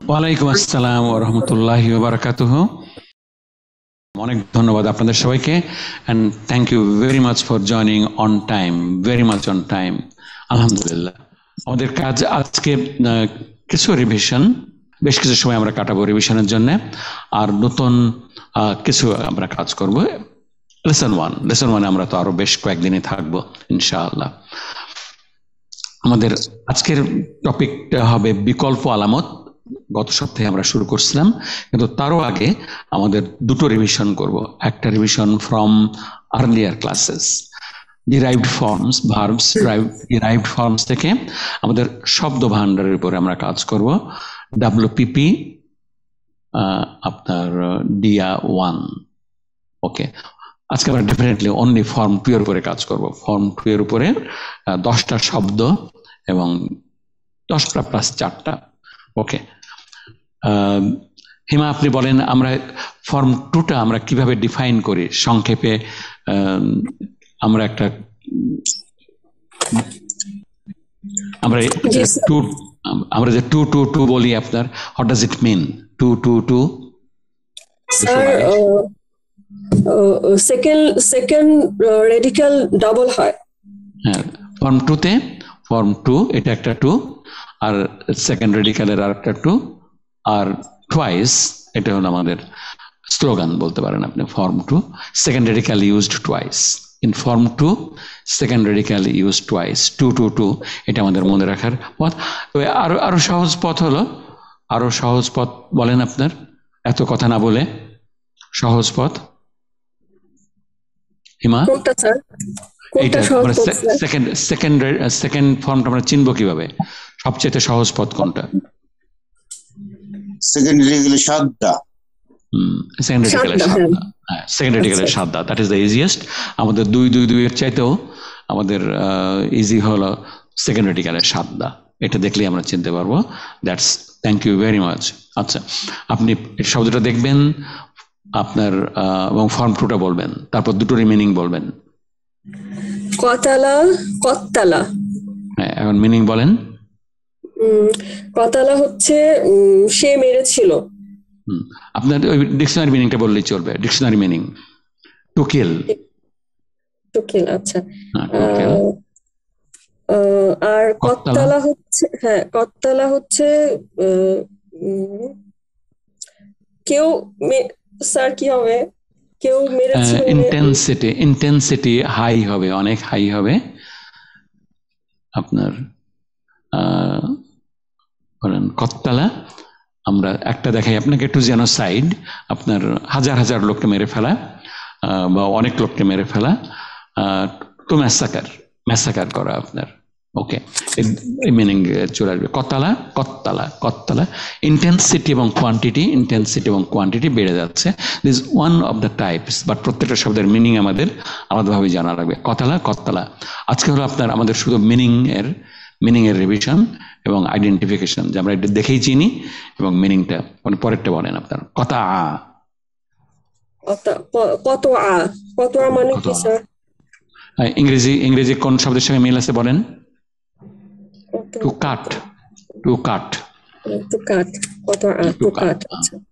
ওয়ালাইকুম আসসালাম রহমতুল্লাহ অনেক ধন্যবাদ আপনাদের সবাইকে and thank you very much for joining on time very much on time আলহামদুলিল্লাহ। আমাদের কাজ আজকে কিছু রিভিশন বেশ কিছু সময় আমরা কাটাবো রিভিশনের জন্য। আর নতুন কিছু আমরা কাজ করব। লেসন ওয়ান লেসন ওয়ানে আমরা তো আরও বেশ কয়েকদিনই থাকব, ইনশাআল্লাহ। আমাদের আজকের টপিকটা হবে বিকল্প আলামত। গত সপ্তাহে আমরা শুরু করছিলাম, কিন্তু তারও আগে আমাদের দুটো রিভিশন করব। একটা revision from earlier classes derived forms verbs derived forms থেকে আমাদের শব্দ ভাণ্ডারের উপরে আমরা কাজ করব। ডাব্লিউপিপি আপনার ডিয়া ওয়ান ওকে। আজকে আমরা ডেফিনেটলি অনলি ফর্ম টু এর উপরে কাজ করব। ফর্ম টু এর উপরে দশটা শব্দ এবং দশটা প্লাস চারটা। ওকে হিমা আপনি বলেন আমরা ফর্ম টুটা আমরা কীভাবে ডিফাইন করি? সংক্ষেপে আমরা একটা আমরা টু আমরা যে টু টু টু বলি আপনার what does it mean two two two second second radical double হয়। হ্যাঁ ফর্ম টুতে ফর্ম টু এটা একটা টু আর সেকেন্ড রেডিক্যালের আর একটা টু আর টুয়াইস এটা হলো আমাদের স্লোগান বলতে পারেন আপনি form two second radical used twice in form two second radical use twice two two two এটা আমাদের মনে রাখার পথ। তবে আরও আরও সহজ পথ হলো, আরও সহজ পথ বলেন আপনার, এত কথা না বলে সহজ পথ। Hima? Sir? Second second second ফর্মটা আমরা চিনবো কীভাবে? সবচেয়ে সহজ পথ কোনটা? সেকেন্ডারি গেলে সাতটা। সেকেন্ড রেডিক্যালের সাতটা, সাতটা। হ্যাঁ। সেকেন্ড রেডিক্যালের আচ্ছা। সাতটা। দ্যাট ইজ দ্য ইজিয়েস্ট আমাদের দুই দুই দুইয়ের চাইতেও আমাদের ইজি হলো সেকেন্ড রেডিক্যালের সাতটা। এটা দেখলেই আমরা চিনতে পারব। That's thank you very much আচ্ছা আপনি শব্দটা দেখবেন আপনার এবং ফর্ম টুটা বলবেন। তারপর দুটো রিমেনিং বলবেন। কতালা কত্তালা। হ্যাঁ এখন মিনিং বলেন। কতালা হচ্ছে সে মেরেছিল। আপনার ওই ডিকশনারি মিনিংটা বললেই চলবে ডিকশনারি মিনিং টু কিল তো কিল আচ্ছা আহ, আর কত্তালা? হচ্ছে হ্যাঁ কত্তালা হচ্ছে কেউ স্যার কি হবে? কেউ মেরেছিল মানে- ইন্টেন্সিটি ইন্টেন্সিটি হাই হবে অনেক হাই হবে। আপনার আহ, বলেন কত্তালা? আমরা একটা দেখাই আপনাকে একটু যেন সাইড আপনার হাজার হাজার লোককে মেরে ফেলা আহ, বা অনেক লোককে মেরে ফেলা। টু ম্যাসাকার ম্যাসাকার করা আপনার। ওকে মিনিং চলে আসবে কত্তালা কত্তালা কত্তালা ইন্টেন্সিটি এবং কোয়ান্টিটি ইন্টেন্সিটি এবং কোয়ান্টিটি বেড়ে যাচ্ছে this one of the types but প্রত্যেকটা শব্দের মিনিং আমাদের আলাদাভাবে জানা লাগবে কতালা কত্তালা আজকে হলো আপনার আমাদের শুধু মিনিং এর মিনিং এর রিভিশন এবং আইডেন্টিফিকেশন যে আমরা এটা দেখেই চিনি এবং মিনিংটা মানে পরেরটা বলেন আপনার কথা আ কত- আ কত আ মানে কি স্যার ইংরেজি ইংরেজি কোন শব্দের সঙ্গে মিল আছে বলেন to cut to cut to cut কত আ টু কাট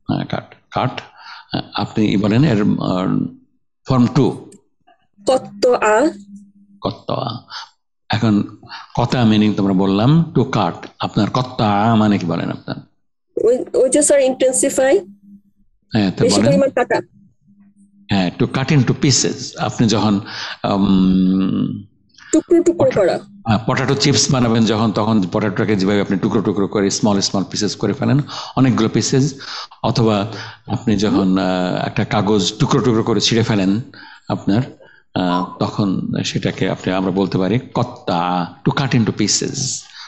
হ্যাঁ কাট কাট হ্যাঁ, আপনি বলেন এর ফর্ম টু কত আ কত্ত এখন কতা মিনিং তোমরা বললাম টু কাট আপনার কত্তা মানে কি বলেন আপনার? ওই যে স্যার ইন্টেন্সিফাই হ্যাঁ তো বলেন। হ্যাঁ to cut in two pieces আপনি যখন টুকরো টুকরো করা। পটাটো চিপস বানাবেন যখন তখন পটাটোটাকে যেভাবে আপনি টুকরো টুকরো করে স্মল স্মল পিসেস করে ফেলেন অনেকগুলো পিসেস অথবা আপনি যখন একটা কাগজ টুকরো টুকরো করে ছিঁড়ে ফেলেন আপনার তখন সেটাকে আপনি আমরা বলতে পারি কত্তা to cut into pieces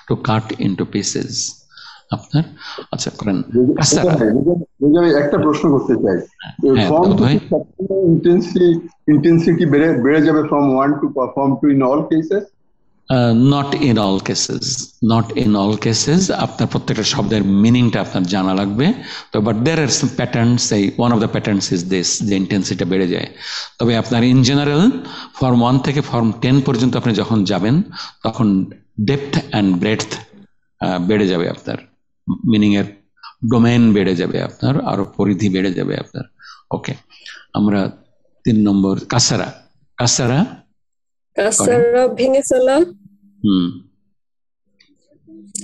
to cut into pieces আপনার আচ্ছা করেন। আচ্ছা একটা প্রশ্ন করতে চাই। হ্যাঁ, ইন্টেন্সিটি বেড়ে বেড়ে যাবে from one to form two in all cases not in all cases not in all cases আপনার প্রত্যেকটা শব্দের মিনিংটা আপনার জানা লাগবে। তো বাট দের আর প্যাটার্নস এই one of the patterns is this যে ইন্টেন্সিটা বেড়ে যায়। তবে আপনার ইন জেনারেল ফর্ম ওয়ান থেকে ফর্ম টেন পর্যন্ত আপনি যখন যাবেন, তখন ডেপথ অ্যান্ড ব্রেথ বেড়ে যাবে আপনার। মিনিং এর ডোমেন বেড়ে যাবে আপনার, আরও পরিধি বেড়ে যাবে আপনার। ওকে আমরা তিন নম্বর, কাসারা। কাসারা কাসারা ভেঙে ফেলা। হুম।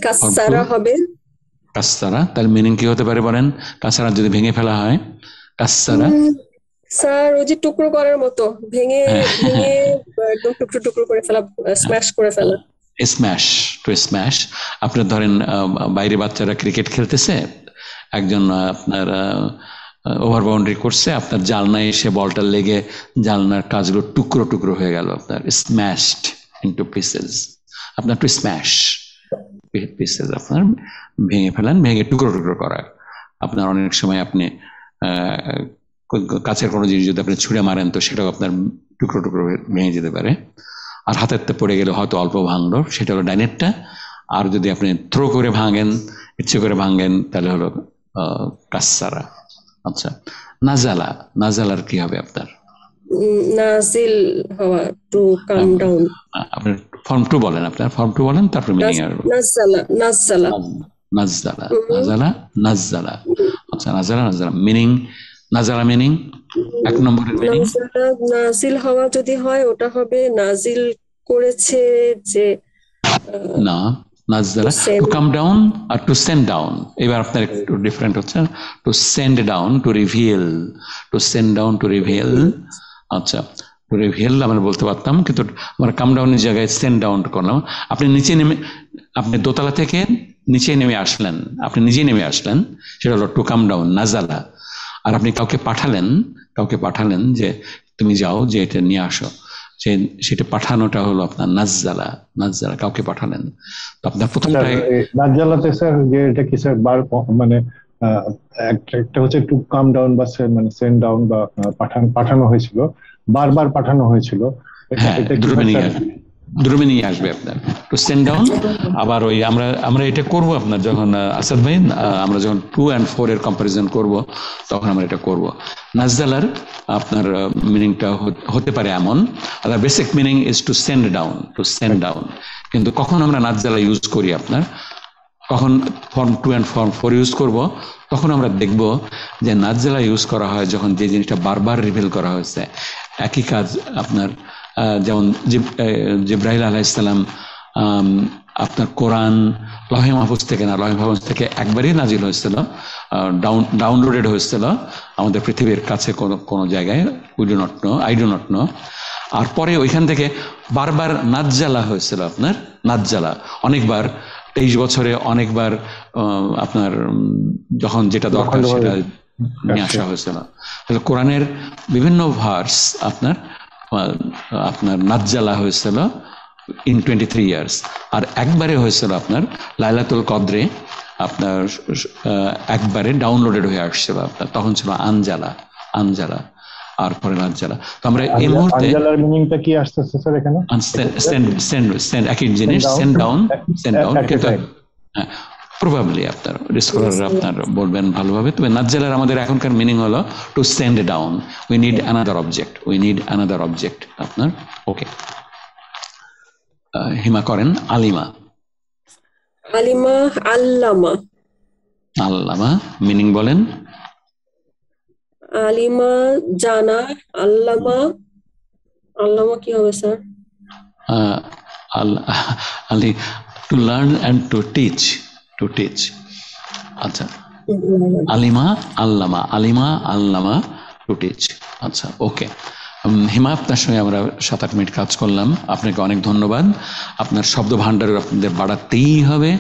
কাসারা হবে। কাসারা তার মিনিং কি হতে পারে বলেন? কাসারা যদি ভেঙে ফেলা হয় কাসারা স্যার ওই যে টুকরো করার মতো ভেঙে হ্যাঁ। ভেঙে একদম টুকরো টুকরো করে ফেলা স্ম্যাশ করে ফেলা। স্ম্যাশ টু স্ম্যাশ আপনার ধরেন বাইরে বাচ্চারা ক্রিকেট খেলতেছে একজন আপনার ওভার বাউন্ডারি করছে, আপনার জালনায় এসে বলটা লেগে জালনার কাজগুলো টুকরো টুকরো হয়ে গেল, আপনার স্ম্যাশড ইন্টু পিসেস আপনার টু স্ম্যাশ পিসেস আপনার ভেঙে ফেলেন, ভেঙে টুকরো টুকরো করা। আপনার অনেক সময় আপনি কাছের কোনো জিনিস যদি আপনি ছুঁড়ে মারেন, তো সেটাও আপনার টুকরো টুকরো ভেঙে যেতে পারে। আর হাতেরতে পড়ে গেলে হয়তো অল্প ভাঙলো, সেটা হলো ডাইনেটটা আর যদি আপনি থ্রো করে ভাঙেন, ইচ্ছে করে ভাঙেন, তাহলে হলো কাসারা আচ্ছা নাজালা নাজালার কি হবে আপনার? নাজিল হওয়া টু কাম ডাউন আপনি ফর্ম টু বলেন আপনার ফর্ম টু বলেন তারপর মিনিং আর নাজালা নাজালা নাজালা নাজালা নাজালা আচ্ছা নাজালা নাজালা মিনিং নাজালা মিনিং এক নম্বরের মিনিং নাজিল হওয়া যদি হয় ওটা হবে নাজিল করেছে যে না। Send. টু কাম ডাউন আর টু সেন্ড ডাউন এবার আপনার একটু ডিফারেন্ট হচ্ছে। To send down to reveal to send down to reveal আচ্ছা টু রিভিল আমরা বলতে পারতাম কিন্তু আমরা কাম ডাউনের জায়গায় সেন্ড ডাউন করলাম। আপনি নিচে নেমে আপনি দোতলা থেকে নিচে নেমে আসলেন। আপনি নিজে নেমে আসলেন সেটা হলো টু কাম ডাউন নাজালা আর আপনি কাউকে পাঠালেন কাউকে পাঠালেন যে তুমি যাও যে এটা নিয়ে আসো। সে সেটা পাঠানোটা হলো আপনার নাজ্জালা নাজ্জালা কাউকে পাঠালেন তো আপনার স্যার প্রথমটাই রাজ্জালাতে স্যার যে এটা কি স্যার বার মানে একটা হচ্ছে একটু কাম ডাউন বা মানে সেন্ড ডাউন বা পাঠানো পাঠান হয়েছিল বারবার পাঠানো হয়েছিল। হ্যাঁ এটা কি মিনিং স্যার? আসবে আপনার। সেন্ড ডাউন আবার ওই আমরা আমরা এটা করব আপনার যখন আসাদ ভাই আমরা যখন টু অ্যান্ড ফোর এর কম্পারিজন করব, তখন আমরা এটা করব। নাজদালার আপনার মিনিংটা হতে পারে এমন আর basic meaning is to down to down কিন্তু কখন আমরা নাজদালা ইউজ করি আপনার? কখন form two and form four use করব, তখন আমরা দেখব যে নাজেলা ইউজ করা হয় যখন যে জিনিসটা বারবার রিভিল করা হয়েছে। একই কাজ আপনার যেমন জিব্রাহিল আলাইসাল্লাম আপনার কোরআন লহে মাহফুজ থেকে না লহে মাহফুজ থেকে একবারই নাজিল হয়েছিল ডাউন ডাউনলোডেড হয়েছিল। আমাদের পৃথিবীর কাছে কোনো কোনো জায়গায় we do not know I do not know আর পরে ওইখান থেকে বারবার নাজ্জালা হয়েছিল আপনার নাজ্জালা। অনেকবার তেইশ বছরে অনেকবার আপনার যখন যেটা দরকার সেটা নিয়ে আসা হয়েছিল। কোরআনের বিভিন্ন ভার্স আপনার আপনার নাজ্জালা হয়েছিল ইন টোয়েন্টি থ্রি ইয়ার্স আর একবারে হয়েছিল আপনার লাইলাতুল কদ্রে আপনার একবারে ডাউনলোডেড হয়ে আসছিল আপনার। তখন ছিল আনজালা আনজালা আর পরে নাজ্জালা। তো আমরা এই মুহূর্তে আঞ্জালার মিনিংটা কি আসতেছে স্যার এখানে? সেন্ড সেন্ড সেন্ড একই জিনিস. সেন্ড ডাউন সেন্ড ডাউন কিন্তু. প্রবাবলি আপনার স্কলাররা আপনার বলবেন ভালোভাবে। তবে নাজ্জালার আমাদের এখনকার মিনিং হলো to send down we need another object we need another object আপনার। ওকে হিমা করেন আলিমা। আলিমা আল্লামা। আল্লামা মিনিং বলেন? আলিমা জানা আল্লামা। আল্লামা কি হবে sir? Ali to learn to to and to teach আচ্ছা। আলিমা, আল্লামা আলিমা, আল্লামা টু টিচ আচ্ছা ওকে। হিমা, আপনার সঙ্গে আমরা সাত আট মিনিট কাজ করলাম। আপনাকে অনেক ধন্যবাদ। আপনার শব্দ ভাণ্ডারের আপনাদের বাড়াতেই হবে।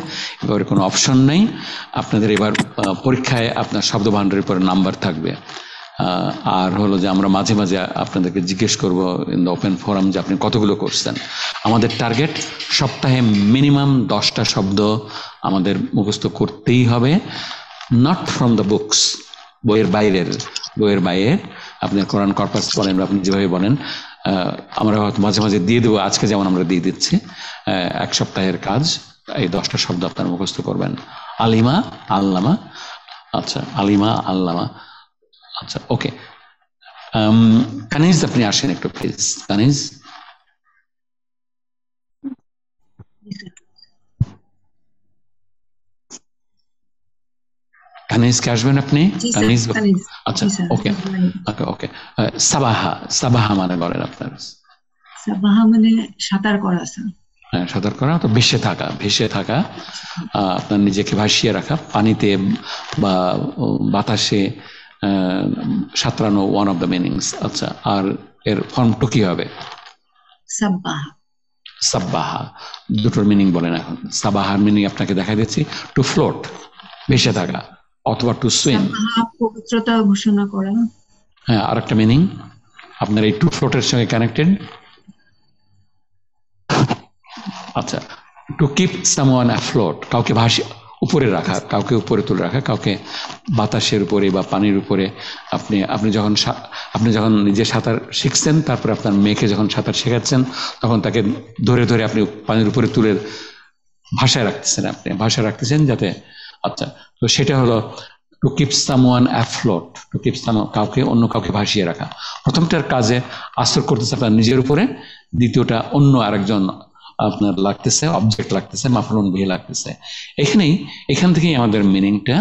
এবার কোনো অপশন নেই। আপনাদের এবার পরীক্ষায় আপনার শব্দ ভাণ্ডারের পরে নাম্বার থাকবে। আর হলো যে আমরা মাঝে মাঝে আপনাদেরকে জিজ্ঞেস করব ইন দ্য ওপেন ফোরাম যে আপনি কতগুলো করছেন আমাদের টার্গেট সপ্তাহে মিনিমাম দশটা শব্দ আমাদের মুখস্থ করতেই হবে। নট ফ্রম দ্য বুকস বইয়ের বাইরের বইয়ের বাইরের আপনি কোরআন কর্পাস বলেন বা আপনি যেভাবে বলেন আমরা হয়তো মাঝে মাঝে দিয়ে দেবো, আজকে যেমন আমরা দিয়ে দিচ্ছি এক সপ্তাহের কাজ, এই দশটা শব্দ আপনার মুখস্থ করবেন। আলিমা, আল্লামা আচ্ছা আলিমা, আল্লামা। আচ্ছা ওকে কানিজ আপনি আসেন একটু প্লিজ কানিজ? কানিজকে আসবেন আপনি? কানিজ কানিজ। আচ্ছা ওকে ওকে ওকে সাবাহা সাবাহা মানে বলেন আপনার। সাবাহা মানে সাঁতার করা স্যার। হ্যাঁ, সাঁতার করা তো ভেসে থাকা ভেসে থাকা আপনার নিজেকে ভাসিয়ে রাখা পানিতে বা বাতাসে সাঁতরানো ওয়ান অফ দ্য মিনিংস আচ্ছা আর এর ফর্ম টু কি হবে? সাব্বাহা। সাব্বাহা দুটোর মিনিং বলেন এখন। সাবাহার মিনিং আপনাকে দেখা দিচ্ছি টু ফ্লোট ভেসে থাকা অথবা টু সুইম পবিত্রতা ঘোষণা করা। হ্যাঁ আর একটা মিনিং আপনার এই টু ফ্লোটের সঙ্গে কানেক্টেড আচ্ছা টু কিপ সামওয়ান অ্যাফ্লোট কাউকে ভাসি উপরে রাখা, কাউকে উপরে তুলে রাখা, কাউকে বাতাসের উপরে বা পানির উপরে আপনি আপনি যখন আপনি যখন নিজে সাঁতার শিখছেন, তারপরে আপনার মেয়েকে যখন সাঁতার শেখাচ্ছেন, তখন তাকে ধরে ধরে আপনি পানির উপরে তুলে ভাষায় রাখতেছেন আপনি, ভাষায় রাখতেছেন যাতে আচ্ছা তো সেটা হলো to keep someone afloat to keep some কাউকে, অন্য কাউকে ভাসিয়ে রাখা। প্রথমটার কাজে আসর করতেছে আপনার নিজের উপরে, দ্বিতীয়টা অন্য আরেকজন আপনার লাগতেছে অবজেক্ট লাগতেছে মাফলুন বিয়ে লাগতেছে। এখানেই, এখান থেকেই আমাদের মিনিংটা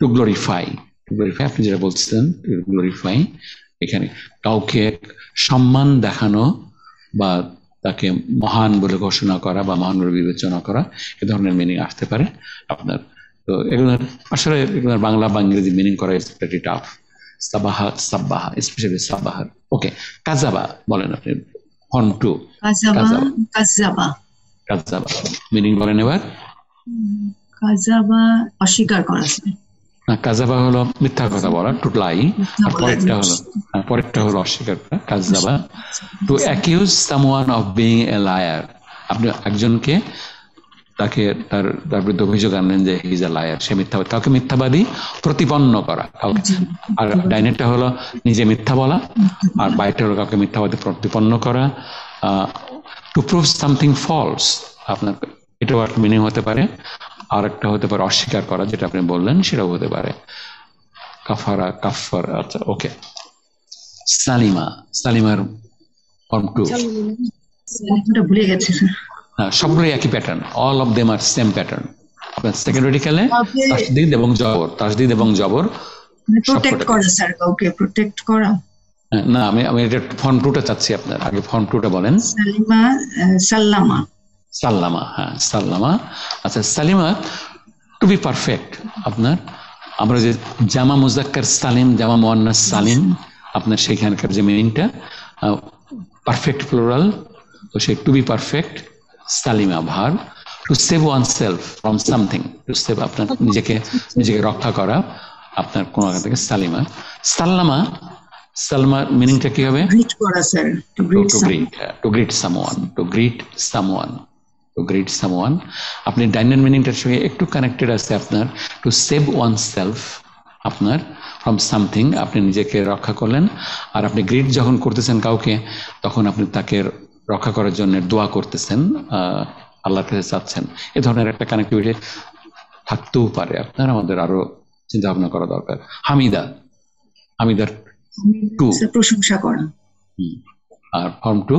টু গ্লোরিফাই টু গ্লোরিফাই আপনি যেটা বলছেন টু গ্লোরিফাই এখানে কাউকে সম্মান দেখানো বা তাকে মহান বলে ঘোষণা করা বা মহান বলে বিবেচনা করা, এ ধরনের মিনিং আসতে পারে আপনার। তো এগুলোর, আসলে এগুলোর বাংলা বা ইংরেজি মিনিং করা ইজ ভেরি টাফ সাবাহা, সাব্বাহা স্পেশালি সাব্বাহার। ওকে কাজাবা বলেন আপনি। কাজাবা। কাজাবা কাজাবা মিনিং বলেন এবার? কাজাবা অস্বীকার করা না, কাজাবা হলো মিথ্যা কথা বলা টু লাই আর পরেরটা হলো পরেরটা হলো অস্বীকার করা কাজাবা to accuse someone of being a liar আপনি একজনকে তাকে তার তার বিরুদ্ধে অভিযোগ আনলেন যে হিজ এ লায়ার সে মিথ্যাবাদী কাউকে মিথ্যাবাদী প্রতিপন্ন করা কাউকে। আর ডাইনেরটা হলো নিজে মিথ্যা বলা আর বাইরটা হলো কাউকে মিথ্যাবাদী প্রতিপন্ন করা। টু প্রুভ সামথিং ফলস আপনার এটাও একটা মিনিং হতে পারে। আর একটা হতে পারে অস্বীকার করা যেটা আপনি বললেন সেটাও হতে পারে। কাফারা কাফার আচ্ছা ওকে সালিমা সালিমার ফর্ম টু ভুলে গেছে স্যার। সবগুলোই একই pattern all of them are same pattern খেলে কাউকে তাসদিদ এবং জবর তাসদিদ এবং জবর প্রোটেক্ট করা স্যার কাউকে প্রোটেক্ট করা? হ্যাঁ, না আমি আমি এটা ফর্ম টুটা চাচ্ছি আপনার আগে ফর্ম টুটা বলেন। সালিমা সাল্লামা। সাল্লামা হ্যাঁ সাল্লামা। আচ্ছা সালিমা টু বি পারফেক্ট আপনার আমরা যে জামা মুজাক্কার সালিম জামা মোয়ান্নাস সালিম আপনার সেখানকার যে মিনিংটা পারফেক্ট ফ্লোরাল তো সেই টু বি পারফেক্ট সালিমা ভার to save oneself from something to save আপনার নিজেকে নিজেকে রক্ষা করা আপনার কোনো থেকে সালিমা। সাল্লামা সালমার মিনিংটা কি হবে? গ্রিট করা sir to greet to greet to greet someone to greet someone to greet someone আপনি ডাইনার মিনিংটার সঙ্গে একটু কানেক্টেড আছে আপনার টু সেভ ওয়ান সেলফ আপনার ফ্রম সামথিং আপনি নিজেকে রক্ষা করলেন আর আপনি গ্রিট যখন করতেছেন কাউকে তখন আপনি তাকে রক্ষা করার জন্য দোয়া করতেছেন আহ, আল্লাহর কাছে চাচ্ছেন। এ ধরনের একটা কানেক্টিভিটি থাকতেও পারে। আপনার আমাদের আরও চিন্তা ভাবনা করা দরকার। হামিদা হামিদার টু প্রশংসা করা আর ফর্ম টু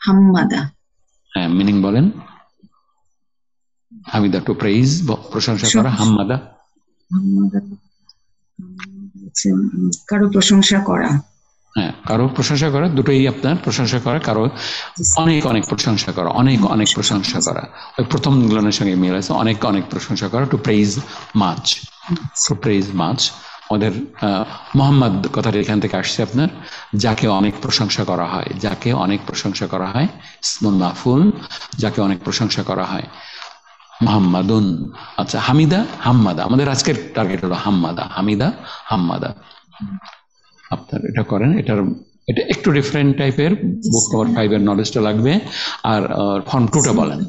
হাম্মাদা। হ্যাঁ মিনিং বলেন? হামিদা টু প্রেইজ প্রশংসা করা। হাম্মাদা? হাম্মাদা কারও প্রশংসা করা। হ্যাঁ কারও প্রশংসা করা, দুটোই আপনার প্রশংসা করা, কারও অনেক অনেক প্রশংসা করা, অনেক অনেক প্রশংসা করা। ওই প্রথম গুলোনের সঙ্গে মিল আছে, অনেক অনেক প্রশংসা করা to praise much to praise much আমাদের মোহাম্মদ কথাটা এখান থেকে আসছে আপনার, যাকে অনেক প্রশংসা করা হয়, যাকে অনেক প্রশংসা করা হয় ইসমুল মাহফুল যাকে অনেক প্রশংসা করা হয়, মোহাম্মাদুন। আচ্ছা হামিদা, হাম্মাদা, আমাদের আজকের টার্গেট হলো হাম্মাদা, হামিদা, হাম্মাদা। আপনার এটা করেন এটার এটা একটু ডিফারেন্ট টাইপের বুক কভার ফাইভের নলেজটা লাগবে। আর ফর্ম টুটা বলেন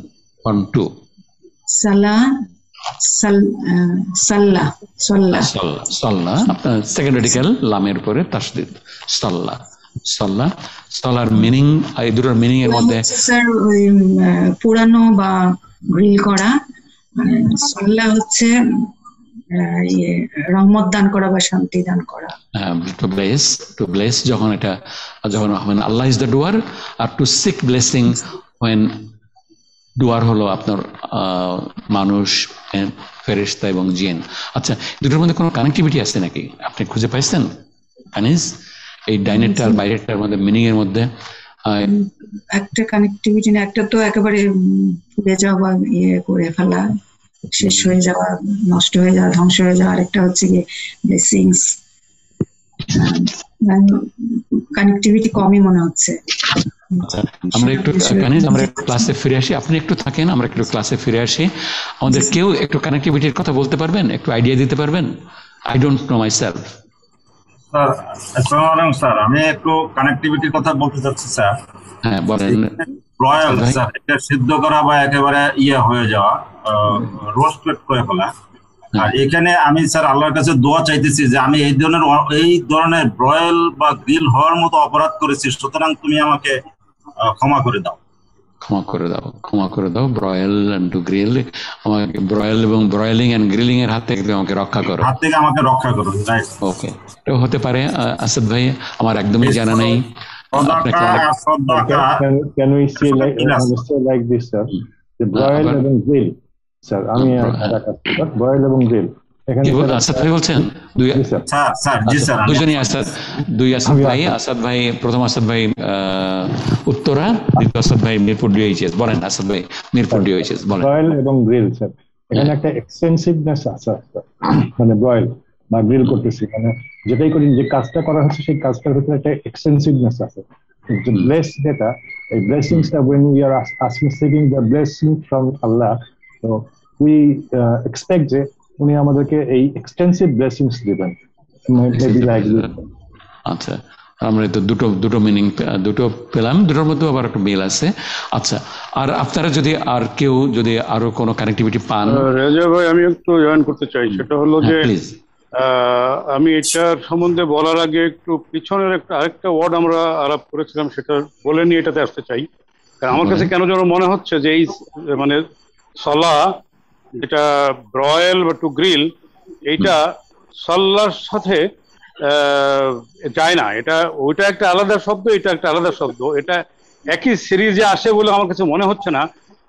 ফর্ম টু সালা সাল্লা সল্লা। সল্লা আপনার সেকেন্ড লামের পরে তাসদিদ সল্লা সল্লা। সলার মিনিং এই দুটোর মিনিং এর মধ্যে স্যার পুরানো বা গ্রিল করা। মানে সল্লা হচ্ছে ইয়ে রহমত দান করা বা শান্তি দান করা। টু ব্লেস টু ব্লেস যখন এটা যখন when আল্লাহ ইজ দ্য ডুয়ার আর টু সিক ব্লেসিং when ডুয়ার হলো আপনার মানুষ আহ, ফেরেশতা এবং জিন। আচ্ছা দুটোর মধ্যে কোনো কানেক্টিভিটি আছে নাকি? আপনি খুঁজে পাইছেন? আনিস এই ডাইনেরটা আর বাইরেরটার মধ্যে মিনিং এর মধ্যে একটা কানেক্টিভিটি না একটা তো একেবারে পুড়ে যাওয়া বা ইয়ে করে ফেলা। শেষ হয়ে যাওয়া নষ্ট হয়ে যাওয়া ধ্বংস হয়ে যাওয়া আরেকটা হচ্ছে গিয়ে ব্লেসিংস কানেক্টিভিটি কমই মনে হচ্ছে। আচ্ছা, আমরা একটু আমরা একটু ক্লাসে ফিরে আসি। আপনি একটু থাকেন আমরা একটু ক্লাসে ফিরে আসি। আমাদের কেউ একটু কানেক্টিভিটির কথা বলতে পারবেন? একটু আইডিয়া দিতে পারবেন? I don't know myself sir আসসালামু আলাইকুম স্যার। আমি একটু কানেক্টিভিটির কথা বলতে চাচ্ছি স্যার। হ্যাঁ বলেন। রয়্যাল এটা সিদ্ধ করা বা একেবারে ইয়ে হয়ে যাওয়া রোস্টেড করে ফেলা। আর এখানে আমি স্যার আল্লাহর কাছে দোয়া চাইতেছি যে আমি এই ধরনের এই ধরনের ব্রয়েল বা গ্রিল হওয়ার মতো অপরাধ করেছি সুতরাং তুমি আমাকে ক্ষমা করে দাও। ক্ষমা করে দাও ক্ষমা করে দাও। ব্রয়েল এন্ড টু গ্রিল আমাকে ব্রয়েল এবং ব্রয়েলিং এন্ড গ্রিলিং এর হাত থেকে আমাকে রক্ষা করো। হাত থেকে আমাকে রক্ষা করো ওকে এটাও হতে পারে আসাদ ভাই আমার একদমই জানা নেই। Can, can we say like, uh, say like this, sir? যে ব্রয়েল আবার- এবং গ্রিল স্যার আমি আহ, এবং গ্রিল আসাদ ভাই বলছেন দুই জি, স্যার স্যার স্যার জি স্যার আমি- দুজনই আসাদ দুই আসাদ ভাই আসাদ ভাই প্রথম আসাদ ভাই আহ, উত্তরা দ্বিতীয় আসাদ ভাই মিরপুর ডিএইচএস বলেন আসাদ ভাই মিরপুর ডিএইচএস বলেন ব্রয়েল এবং গ্রিল স্যার এখানে একটা আছে। মানে ব্রয়েল বা গ্রিল করতেছি মানে যেটাই করি যে কাজটা করা হচ্ছে সেই কাজটার ভিতরে একটা এক্সটেন্সিভনেস আছে। যে ব্লেস যেটা এই ব্লেসিংসটা we are ask- asking seeking the blessing from Allah so we uh, যে উনি আমাদেরকে এই এক্সটেন্সিভ ব্লেসিংস দিবেন। মেবি লাইক আচ্ছা আমরা তো দুটো দুটো মিনিং দুটো পেলাম দুটোর মধ্যে আবার একটা মিল আছে। আচ্ছা আর আপনারা যদি আর কেউ যদি আরও কোনো কানেক্টিভিটি পান? রেজা ভাই আমি একটু জয়েন করতে চাই। সেটা হলো যে প্লিজ আহ, আমি এটার সম্বন্ধে বলার আগে একটু পিছনের একটা আরেকটা ওয়ার্ড আমরা আলাপ করেছিলাম সেটা বলে নিয়ে এটাতে আসতে চাই। কারণ আমার কাছে কেন যেন মনে হচ্ছে যে এই মানে সলা যেটা ব্রয়েল বা টু গ্রিল এইটা সল্লার সাথে যায় না। এটা ওইটা একটা আলাদা শব্দ এটা একটা আলাদা শব্দ। এটা একই সিরিজে আসে বলে আমার কাছে মনে হচ্ছে না।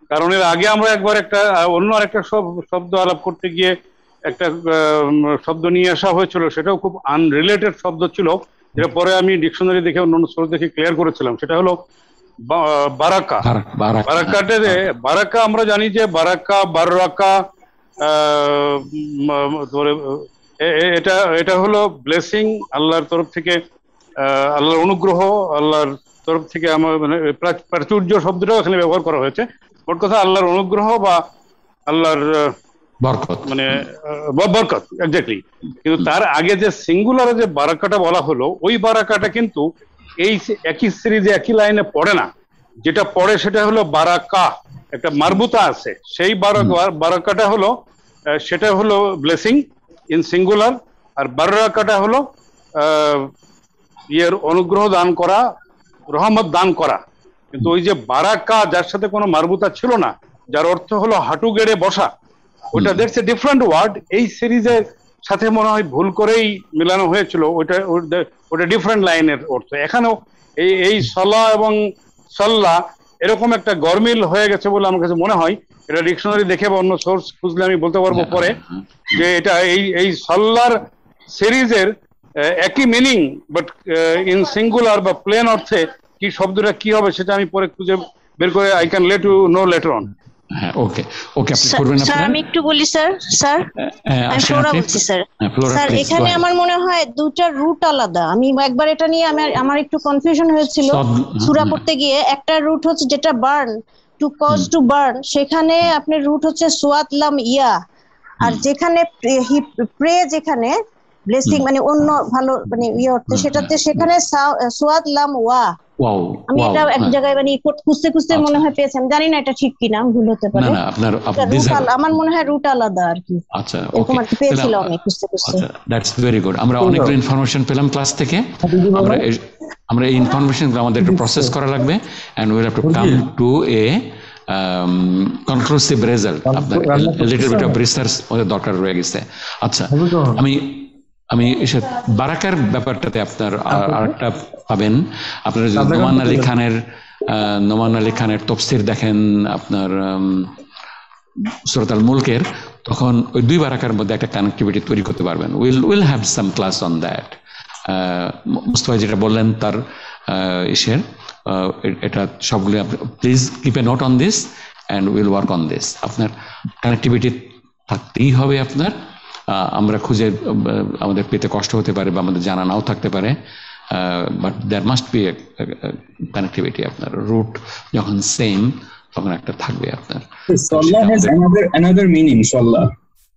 কারণ এর আগে আমরা একবার একটা অন্য আরেকটা শব- শব্দ আলাপ করতে গিয়ে একটা শব্দ নিয়ে আসা হয়েছিল সেটাও খুব আনরিলেটেড শব্দ ছিল যেটা পরে আমি ডিকশনারি দেখে অন্য সোর্স দেখে ক্লিয়ার করেছিলাম। সেটা হলো বারাকা। বারাকাটে বারাকা। আমরা জানি যে বারাকা বারাকা এটা এটা হলো ব্লেসিং আল্লাহর তরফ থেকে আহ, আল্লাহর অনুগ্রহ আল্লাহর তরফ থেকে আমার মানে প্রা- প্রাচুর্য শব্দটাও এখানে ব্যবহার করা হয়েছে। মোট কথা আল্লাহর অনুগ্রহ বা আল্লাহর বরকত। মানে বরকত এক্স্যাক্টলি কিন্তু তার আগে যে সিঙ্গুলারে যে বারাকাটা বলা হলো ওই বারাকাটা কিন্তু এই একই সিরিজে একই লাইনে পড়ে না। যেটা পড়ে সেটা হলো বারাকা একটা মারবুতা আছে। সেই বারাকা- বারাকাটা হলো সেটা হলো ব্লেসিং ইন সিঙ্গুলার আর বারাকাটা হলো আহ, ইয়ের অনুগ্রহ দান করা রহমত দান করা। কিন্তু ওই যে বারাকা যার সাথে কোনো মারবুতা ছিল না যার অর্থ হলো হাঁটু গেড়ে বসা ওটা দ্যাটস এ ডিফারেন্ট ওয়ার্ড এই সিরিজের সাথে মনে হয় ভুল করেই মিলানো হয়েছিল ওটা ওটা- ডিফারেন্ট লাইনের অর্থ। এখানেও এই এই সলা এবং সল্লা এরকম একটা গরমিল হয়ে গেছে বলে আমার কাছে মনে হয়। এটা ডিকশনারি দেখে বা অন্য সোর্স খুঁজলে আমি বলতে পারব পরে যে এটা এই এই সল্লার সিরিজের একই মিনিং বাট ইন সিঙ্গুলার বা প্লেন অর্থে কি শব্দটা কি হবে সেটা আমি পরে খুঁজে বের করে I can let you know later on হ্যাঁ ওকে। ওকে আপনি করবেন স্যার, আমি একটু বলি স্যার। স্যার আমি ফ্লোরা বলছি স্যার। হ্যাঁ, স্যার এখানে আমার মনে হয় দুটা রুট আলাদা। আমি একবার এটা নিয়ে আমার আমার একটু কনফিউশন হয়েছিল। সূরা পড়তে গিয়ে একটা রুট হচ্ছে যেটা burn to cause to burn সেখানে আপনার রুট হচ্ছে সোয়াত লাম ইয়া। আর যেখানে প্রে যেখানে ব্লেসিং মানে অন্য ভালো মানে ইয়ে অর্থে সেটাতে সেখানে সোয়াত লাম ওয়া। ওয়াও আমি এটা এক হ্যাঁ। জায়গায় মানে খুঁজতে খুঁজতে আচ্ছা। মনে হয় পেয়েছি। আমি জানি না এটা ঠিক কিনা ভুল হতে পারে। না আপনার আমার মনে হয় রুট আলাদা আর কি। আচ্ছা এরকম ওকে। আর কি পেয়েছিলাম আমি খুঁজতে খুঁজতে। দ্যাটস ভেরি গুড আমরা অনেকগুলো ইনফরমেশন পেলাম ক্লাস থেকে। আমরা এই- আমরা এই ইনফরমেশন আমাদের একটু প্রসেস করা লাগবে and will have to come to a conclusive result আপনার লিটল বিট অফ রিসার্চ ওদের দরকার রয়ে গেছে। আচ্ছা আমি আমি এসে বারাকার ব্যাপারটাতে আপনার আরেকটা পাবেন। আপনারা যদি নোমান আলী খানের নোমান আলী খানের তফসির দেখেন আপনার সুরতাল মুলকের তখন ওই দুই বারাকার মধ্যে একটা কানেক্টিভিটি তৈরি করতে পারবেন। Will will have some class on that Mustafa যেটা বললেন তার ইসের এটা সবগুলো please keep a note on this and will work on this আপনার কানেক্টিভিটি থাকতেই হবে আপনার। আমরা খুঁজে আমাদের পেতে কষ্ট হতে পারে বা আমাদের জানা নাও থাকতে পারে but there must be connectivity আপনার রুট যখন সেম তখন একটা থাকবে আপনার।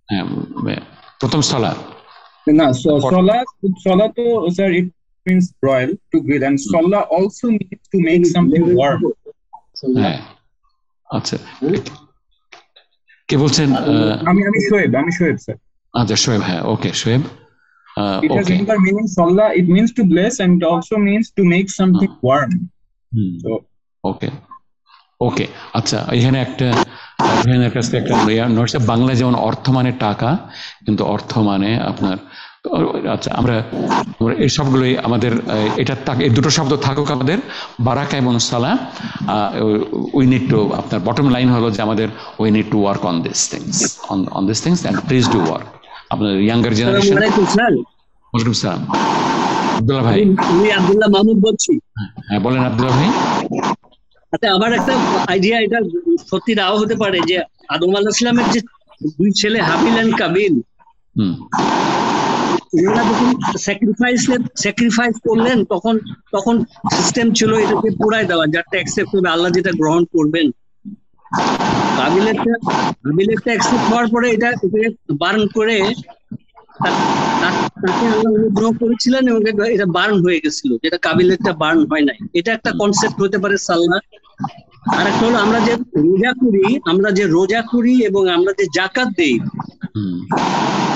হ্যাঁ, প্রথম সলা হ্যাঁ, আচ্ছা। কে বলছেন আমি আমি শোয়েব আমি শোয়েব স্যার আচ্ছা শোয়েব হ্যাঁ ওকে Shoaib It has okay another meaning. Sallah, it means to bless, and it also means to make something warm. So ওকে ওকে আচ্ছা এখানে একটা ভাইয়ের কাছ থেকে একটা নোটস বাংলা যেমন অর্থ মানে টাকা কিন্তু অর্থ মানে আপনার আচ্ছা আমরা আমরা এই সবগুলোই আমাদের এটা এই দুটো শব্দ থাকুক আমাদের। বারাকা এবং সালা উই নিড টু আপনার বটম লাইন হলো যে আমাদের we need to work on this things on on this things and please to work আপনার ইয়াঙ্গার জেনারেশন ওয়ালাইকুম সালাম। আব্দুল্লাহ ভাই। আমি আব্দুল্লাহ মাহমুদ বলছি। হ্যাঁ বলেন আব্দুল্লাহ ভাই। আচ্ছা আমার একটা আইডিয়া এটা সত্যি নাও হতে পারে যে আদম আলাহ ইসলামের যে দুই ছেলে হাবিল এন্ড কাবিল ওনারা যখন স্যাক্রিফাইস স্যাক্রিফাইস করলেন তখন তখন সিস্টেম ছিল এটাকে পুরাই দেওয়া যারটা অ্যাকসেপ্ট করবে আল্লাহ যেটা গ্রহণ করবেন। কাবিলেরটা কাবিলেরটা অ্যাকসেপ্ট হওয়ার পরে এটা এটাকে বার্ন করে তাকে আল্লাহ অনুগ্রহ করেছিলেন এবং এটা- এটা বার্ন হয়ে গেছিল। যেটা কাবিলেরটা বার্ন হয় নাই। এটা একটা কনসেপ্ট হতে পারে সাল্লাহ আর একটা হলো আমরা যে রোজা করি আমরা যে রোজা করি এবং আমরা যে জাকাত দেই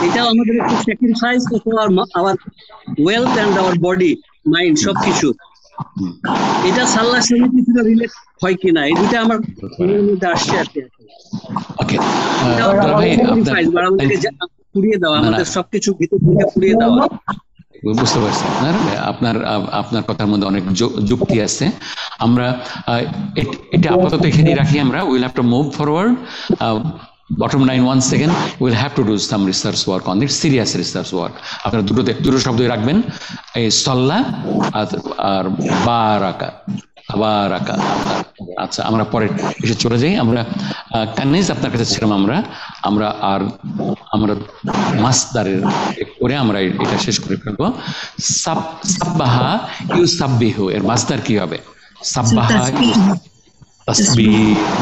এটাও আমাদের একটু sacrifice our our wealth and our body mind সবকিছু। এটা সাল্লাহ সঙ্গে কিছুটা রিলেট হয় কিনা এই দুটা আমার মনের মধ্যে আসছে আর কি। ওকে ভাই বা যা- পুড়িয়ে দেওয়া। আমাদের সবকিছু ভিতর থেকে পুড়িয়ে দেওয়া বুঝতে পারছি। আপনার আপনার আপনার কথার মধ্যে অনেক যুক্তি আছে। আমরা এটা আপাতত এখানে রাখি আমরা। Will have to move forward bottom line one second will have to do some research work on that serious research work আপনারা দুটোতে দুটো শব্দই রাখবেন। এই সল্লা আর আর বারাকা আচ্ছা আমরা পরে এসে চলে যাই। আমরা কানিজ আপনার কাছে ছিলাম আমরা। আমরা আর আমরা মাসদারের করে আমরা এটা শেষ করে ফেলব। সাব সাব্বাহা ইউ সাব্বিহু। এর মাসদার কি হবে? সাব্বাহা তাসবিহ।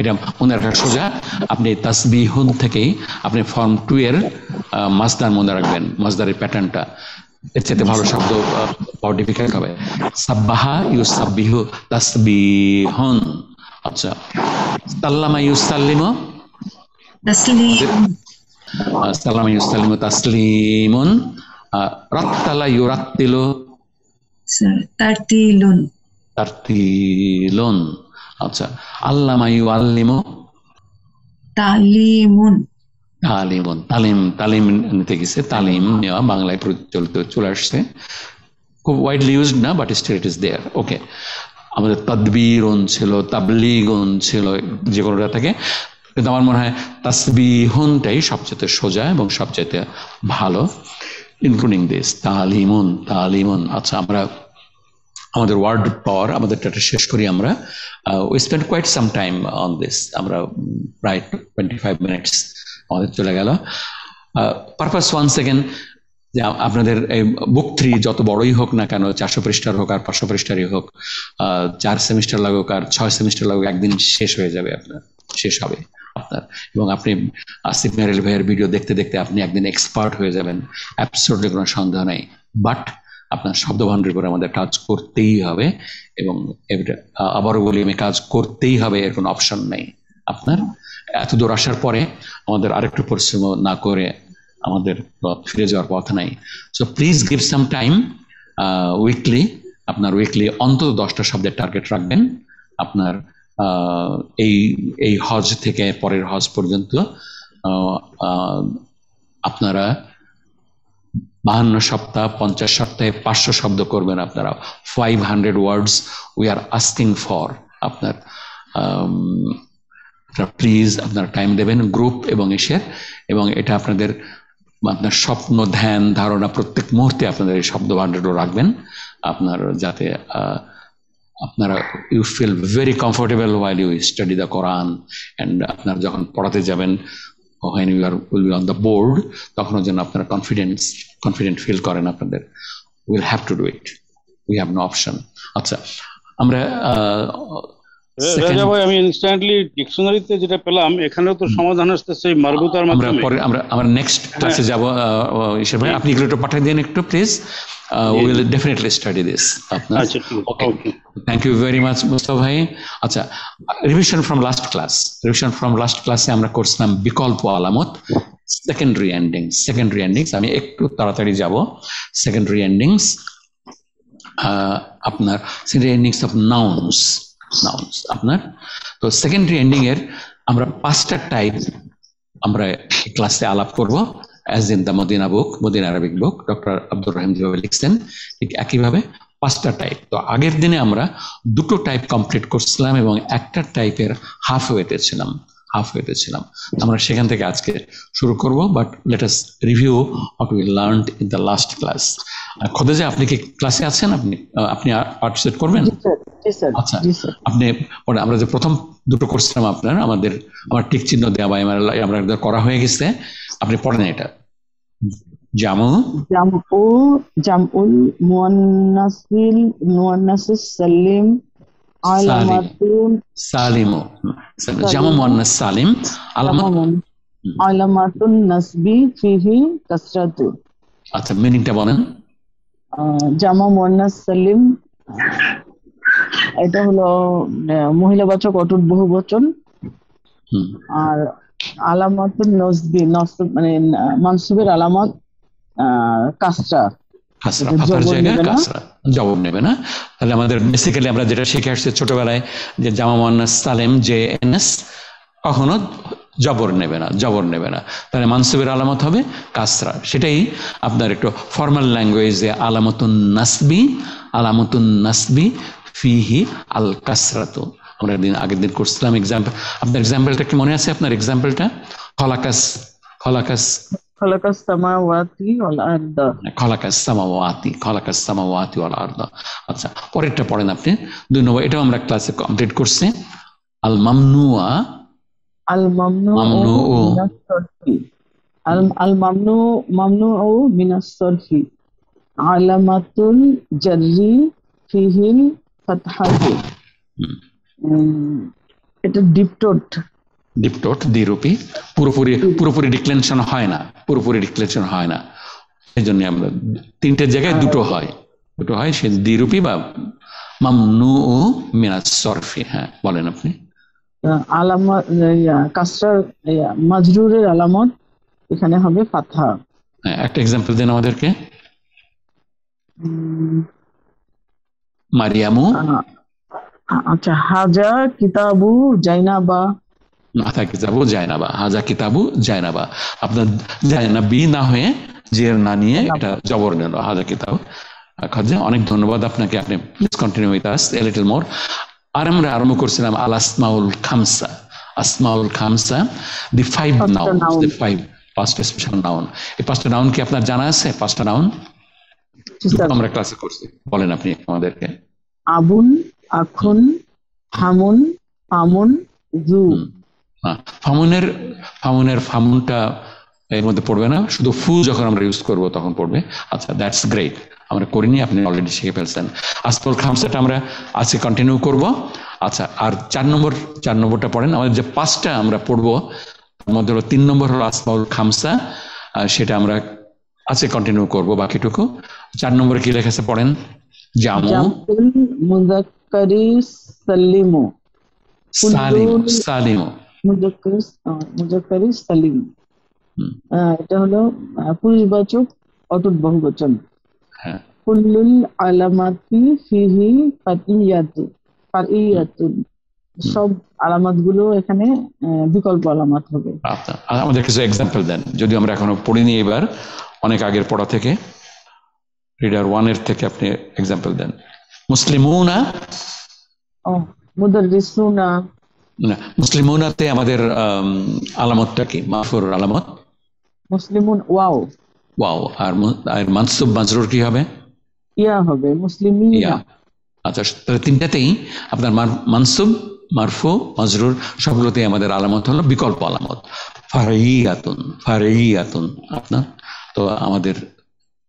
এটা মনে রাখা সোজা। আপনি তাসবিহুন থেকেই আপনি ফর্ম টু এর মাসদার মনে রাখবেন। মাসদারের প্যাটার্নটা এর চাইতে ভালো শব্দ পাওয়া ডিফিকাল্ট হবে সাব্বাহা ইউ সাব্বিহু তাসবিহুন। আচ্ছা সাল্লামা ইউ সাল্লিমু আহ, সাল্লামা ইউ সাল্লিমু তাসলিমুন রাত্তালা ইউ রাত্তিলু তারতিলুন। তারতিলুন। আচ্ছা আল্লামা ইউ আল্লিমু তালিমুন। তালিমুন, তালিম তালিম নিতে গেছে, তালিম নেওয়া বাংলায় প্রচলিত, চলে আসছে। খুব ওয়াইডলি ইউজড না but still it is there okay আমাদের তদবিরুন ছিল, তাবলিগুন ছিল, যে কোনোটা থাকে। কিন্তু আমার মনে হয় তাসবিহুনটাই সবচেয়ে সোজা এবং সবচেয়ে ভালো ইনক্লুডিং দিস তালিমুন তালিমুন। আচ্ছা আমরা আমাদের ওয়ার্ড পাওয়ার আমাদের এটা শেষ করি আমরা। We spend quite some time on this আমরা প্রায় টোয়েন্টি ফাইভ মিনিটস আমাদের চলে গেল। পারপাস ওয়ান সেকেন্ড যে আপনাদের এই বুক থ্রি যত বড়ই হোক না কেন, চারশো পৃষ্ঠার হোক আর পাঁচশো পৃষ্ঠারই হোক চার সেমিস্টার লাগুক আর ছয় সেমিস্টার লাগুক, একদিন শেষ হয়ে যাবে আপনার, শেষ হবে আপনার। এবং আপনি আসিফ মেহরুল ভাইয়ের ভিডিও দেখতে দেখতে আপনি একদিন এক্সপার্ট হয়ে যাবেন অ্যাবসোলুটলি কোনো সন্দেহ নেই। বাট আপনার শব্দ ভান্ডারের উপর আমাদের কাজ করতেই হবে এবং আবারও বলি, আমি কাজ করতেই হবে, এর কোনো অপশন নেই। আপনার। এত দূর আসার পরে আমাদের আরেকটু পরিশ্রম না করে আমাদের ফিরে যাওয়ার পথ নাই। So please give some time weekly আপনার উইকলি অন্তত দশটা শব্দের টার্গেট রাখবেন। আপনার এই এই হজ থেকে পরের হজ পর্যন্ত আহ, আহ, আপনারা বাহান্ন সপ্তাহ পঞ্চাশ সপ্তাহে পাঁচশো শব্দ করবেন আপনারা। Five hundred words we are asking for আপনার প্লিজ আপনারা টাইম দেবেন গ্রুপ এবং এসের এবং এটা আপনাদের আপনার স্বপ্ন, ধ্যান, ধারণা প্রত্যেক মুহূর্তে আপনাদের এই শব্দ ভাণ্ডারও রাখবেন। আপনার যাতে আপনারা you feel very comfortable while you study the Quran and আপনার যখন পড়াতে যাবেন, when you are will be on the board, তখনও যেন আপনারা কনফিডেন্স কনফিডেন্ট ফিল করেন আপনাদের। Will have to do it we have no option আচ্ছা আমরা রাজা ভাই আমি ইনস্ট্যান্টলি ডিকশনারিতে যেটা পেলাম এখানেও তো সমাধান আসতেছে এই মারবুতার আমরা মাধ্যমে। পরে আমরা আমরা নেক্সট ক্লাসে যাব ঈশ্বর ভাই। আপনি এগুলো একটু পাঠিয়ে দিন একটু please will definitely study this আপনার। Okay thank you very much Mustafa ভাই। আচ্ছা revision from last class revision from last ক্লাসে আমরা করছিলাম বিকল্প আলামত। সেকেন্ডারি এন্ডিংস সেকেন্ডারি এন্ডিংস আমি একটু তাড়াতাড়ি যাব। সেকেন্ডারি এন্ডিংস আপনার secondary endings of nouns nouns আপনার? তো সেকেন্ডারি এন্ডিং এর আমরা পাঁচটা টাইপ আমরা ক্লাসে আলাপ করব as in the Medina book Medina Arabic book doctor Abdur Rahim যেভাবে লিখছেন, ঠিক একইভাবে পাঁচটা টাইপ তো আগের দিনে আমরা দুটো টাইপ কমপ্লিট করছিলাম এবং একটা টাইপের হাফ ওয়েতে ছিলাম। হাফ ওয়েতে ছিলাম আমরা সেখান থেকে আজকে শুরু করব but let us review what we learn in the last class Khodeja আপনি কি ক্লাসে আছেন? আপনি আপনি পার্টিসিপেট করবেন? আচ্ছা আপনি আমরা যে প্রথম দুটো করছিলাম আপনার আমাদের আমার টিক চিহ্ন দেওয়া বা আমার করা হয়ে গেছে। আপনি পড়েন এটা। জামু। জামউ জামউল মুয়ান্নাসিল মুয়ান্নাসিস সালিম সালিমু। জামু মুয়ান্নাস সালিম। আলামত আলামাতুন নাসবি ফিহি কাসরাতু। আচ্ছা মিনিংটা বলেন। জামা মুয়ান্নাস সালিম। এটা হলো মহিলাবাচক অটুট বহুবচন। আর আলামাতুন নসবি নসব মানে মানসুবের আলামত আহ, কাসরা কাসরা ফাতার জায়গায় কাসরা জবাব নেবে না? তাহলে আমাদের বেসিক্যালি আমরা যেটা শিখে আসছি ছোটবেলায় যে জামা সালেম জে এন এস কখনো জবর নেবে না জবর নেবে না। তাহলে মানসুবের আলামত হবে কাসরা। সেটাই আপনার একটু ফর্মাল ল্যাঙ্গুয়েজে আলামতুন নাসবি আলামতুন নাসবি ফিহি আল কাসরাতু আমরা দিন আগের দিন করছিলাম এক্সাম্পল আপনার এক্সাম্পলটা কি মনে আছে আপনার এক্সাম্পলটা খলাকাস খলাকাস আচ্ছা পরেরটা পড়েন আপনি। দুই নম্বর এটাও আমরা ক্লাসে কমপ্লিট করছি। আল মামনুয়া আল মামনু আল আল মামনু মামনুউ মিনাস সরফি আলামাতুল জাররি ফিহিল ফাতহাতু এটা ডিপটোট। ডিপটোট দ্বিরূপী পুরোপুরি পুরোপুরি ডিক্লেনশন হয় না পুরোপুরি ডিক্লেনশন হয় না। এই জন্য আমরা তিনটে জায়গায় দুটো হয়। দুটো হয় সে দ্বিরূপী বা মামনু ও মিনাস সরফি হ্যাঁ বলেন আপনি। আলামত কাসরার মাজরুরের আলামত এখানে হবে ফাতহা। হ্যাঁ একটা এক্সাম্পল দেন আমাদেরকে। মারিয়ামু। আচ্ছা হাজা কিতাবু জাইনাবা মাথা কিতাবু জায়নাবা হাজা কিতাবু জায়নাবা আপনার জায়নাবি না হয়ে যে না নিয়ে এটা জবর নিল হাজা কিতাব। খাজা অনেক ধন্যবাদ আপনাকে আপনি please continue with us a little more আর আমরা আরম্ভ করছিলাম আল আসমাউল খামসা। আসমাউল খামসা the five noun the five পাঁচটা স্পেশাল নাউন এই পাঁচটা নাউন কি আপনার জানা আছে? পাঁচটা নাউন আমরা ক্লাসে করছি। বলেন আপনি আমাদেরকে। আবুন আখুন হামুন আমুন জু। ফামুনের ফামুনের ফামুনটা এর মধ্যে পড়বে না শুধু ফু যখন আমরা ইউজ করব তখন পড়বে। আচ্ছা দ্যাটস গ্রেট আমরা করিনি আপনি অলরেডি শিখে ফেলছেন। আস্তল খামসাটা আমরা আজকে কন্টিনিউ করব। আচ্ছা আর চার নম্বর চার নম্বরটা পড়েন। আমাদের যে পাঁচটা আমরা পড়ব তার মধ্যে হলো তিন নম্বর হলো আসমাউল খামসা আর সেটা আমরা আজকে কন্টিনিউ করব বাকিটুকু। চার নম্বরে কি লেখা আছে পড়েন? জামু। মুজাক্কারি সালিম কুল্লুল সালিমু। মুজাক্কারি সালিম এটা হলো পুরুষবাচক অটুট বহুবচন হ্যাঁ। কুল্লুল আলামাতি ফিহি ফাতিয়াতু ফাতিয়াতুন সব আলামতগুলো এখানে বিকল্প আলামত হবে। আচ্ছা আমাদের কিছু এক্সাম্পল দেন। যদি আমরা এখনও পড়িনি এবার অনেক আগের পড়া থেকে রিডার ওয়ানের থেকে আপনি এক্সাম্পল দেন। মুসলিমুনা? ও মুদাররিসুনা না মুসলিমুনাতে আমাদের আম, আলামতটা কি মাফুর আলামত। মুসলিমুন ওয়াও। ওয়াও আর আর মানসুব মাজরুর কি হবে? ইয়া হবে মুসলিমিনা। আচ্ছা তিনটাতেই আপনার মানসুব মারফু মাজরুর সবগুলোতেই আমাদের আলামত হলো বিকল্প আলামত। ফারিয়াতুন ফারিয়াতুন আপনার। তো আমাদের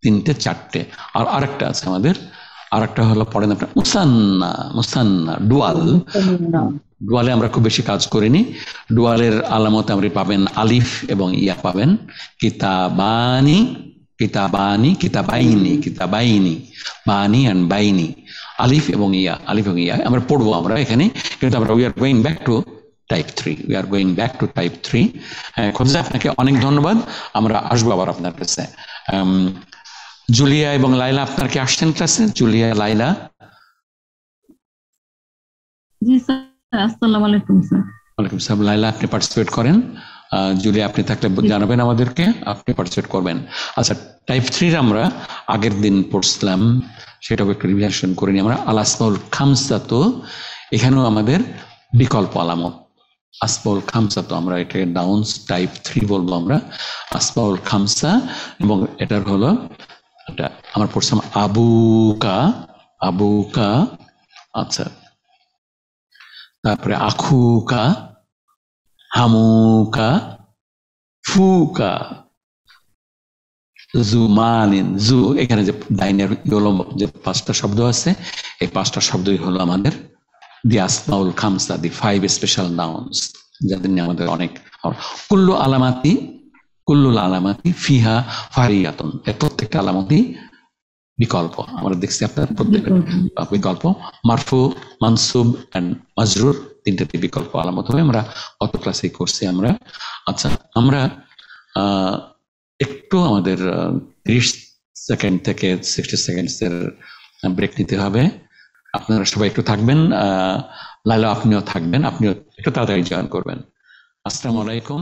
তিনটে চারটে। আর আরেকটা আছে আমাদের আরেকটা হলো পড়েন আপনার মুসান্না মুসান্না ডুয়াল। ডুয়ালে আমরা খুব বেশি কাজ করিনি। ডুয়ালের আলামত আপনি পাবেন আলিফ এবং ইয়া পাবেন। কিতাবানি কিতাবানি, কিতাবাইনি কিতাবাইনি, বানি অ্যান্ড বাইনি। আলিফ এবং ইয়া, আলিফ এবং ইয়া আমরা পড়ব আমরা এখানে। কিন্তু আমরা we are going back to type three we are going back to type three খোঁজা আপনাকে অনেক ধন্যবাদ। আমরা আসব আবার আপনার কাছে। জুলিয়া এবং লাইলা আপনার কি আসছেন ক্লাসে জুলিয়া লাইলা আসসালামু আলাইকুম স্যার। ওয়ালাইকুম সালাম। লাইলা আপনি পার্টিসিপেট করেন। জুলি আপনি থাকলে জানাবেন আমাদেরকে আপনি পার্টিসিপেট করবেন। আচ্ছা টাইপ থ্রির আমরা আগের দিন পড়ছিলাম সেটাও একটু রিভিশন করে নিই। আমরা আল খামসা তো এখানেও আমাদের বিকল্প আলামত। আসমাউল খামসা তো আমরা এটাকে ডাউন্স টাইপ থ্রি বলব আমরা। আসমাউল খামসা এবং এটার হলো এটা আমরা পড়ছিলাম আবুকা আবুকা আচ্ছা। তারপরে আখুকা, হামুকা, ফুকা, জুমানিন, জু, এখানে যে ডাইনের যে পাঁচটা শব্দ আছে, এই পাঁচটা শব্দই হলো আমাদের দি আসমাউল খামসা, দি ফাইভ স্পেশাল নাউন্স যাদের নিয়ে আমাদের অনেক কুল্লু আলামাতি, কুল্লুল আলামাতি ফিহা ফারিয়াতন এর প্রত্যেকটা আলামতই বিকল্প। আমরা দেখছি আপনার প্রত্যেকটা বিকল্প। মারফু, মানসুব অ্যান্ড মাজরুর তিনটাতে বিকল্প আলামত হবে। আমরা গত ক্লাসে করছি আমরা। আচ্ছা আমরা একটু আমাদের ত্রিশ সেকেন্ড থেকে সিক্সটি সেকেন্ডস এর ব্রেক নিতে হবে। আপনারা সবাই একটু থাকবেন। লাইলা আপনিও থাকবেন। আপনিও একটু তাড়াতাড়ি জয়েন করবেন। আসসালামু আলাইকুম।